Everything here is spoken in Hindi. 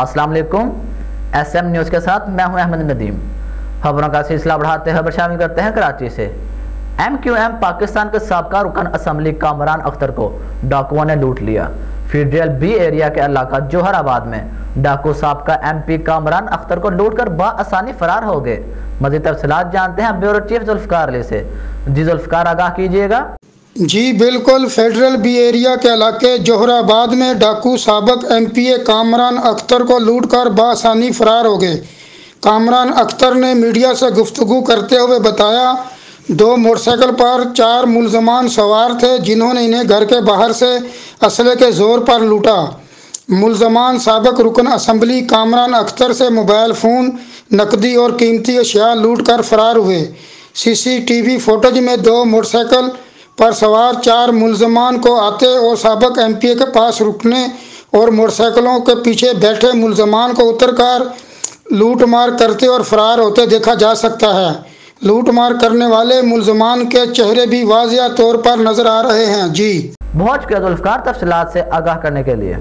अस्सलाम वालेकुम। एसएम न्यूज़ के साथ मैं हूँ अहमद नदीम। खबरों का सिलसिला बढ़ाते हुए शामिल करते हैं कराची से। एम क्यू एम पाकिस्तान के सबका रुकन असम्बली कामरान अख्तर को डाकुओं ने लूट लिया। फेडरल बी एरिया के इलाका जोहराबाद में डाकू साहब का एम पी कामरान अख्तर को लूट कर बसानी फरार हो गए। मजीद तफसलात जानते हैं ब्यूरो चीफ जुल्फकार से। जी जुल्फकार, आगाह कीजिएगा। जी, बिल्कुल। फेडरल बी एरिया के इलाके जोहराबाद में डाकू सबक M P A Kamran Akhtar को लूट कर बासानी फरार हो गए। कामरान अख्तर ने मीडिया से गुफ्तु करते हुए बताया, दो मोटरसाइकिल पर चार मुलजमान सवार थे जिन्होंने इन्हें घर के बाहर से असले के ज़ोर पर लूटा। मुलजमान सबक रुकन असम्बली कामरान अख्तर से मोबाइल फ़ोन, नकदी और कीमती अशिया लूट कर फरार हुए। सीसीटीवी फुटेज में दो मोटरसाइकिल पर सवार चार मुलजमान को आते और सबक एमपीए के पास रुकने और मोटरसाइकिलों के पीछे बैठे मुलजमान को उतरकर लूट मार करते और फरार होते देखा जा सकता है। लूट मार करने वाले मुलजमान के चेहरे भी वाजिया तौर पर नज़र आ रहे हैं। जी। बहुत शुक्रिया जुल्फकार तफसलात से आगाह करने के लिए।